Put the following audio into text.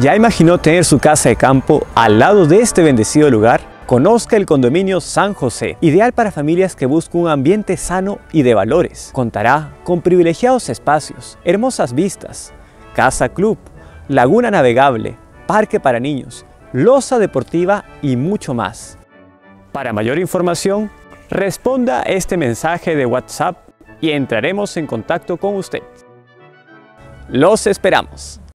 ¿Ya imaginó tener su casa de campo al lado de este bendecido lugar? Conozca el condominio San José, ideal para familias que buscan un ambiente sano y de valores. Contará con privilegiados espacios, hermosas vistas, casa club, laguna navegable, parque para niños, losa deportiva y mucho más. Para mayor información, responda a este mensaje de WhatsApp y entraremos en contacto con usted. Los esperamos.